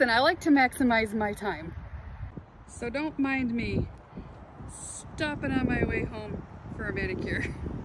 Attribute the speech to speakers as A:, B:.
A: and I like to maximize my time. So don't mind me stopping on my way home for a manicure.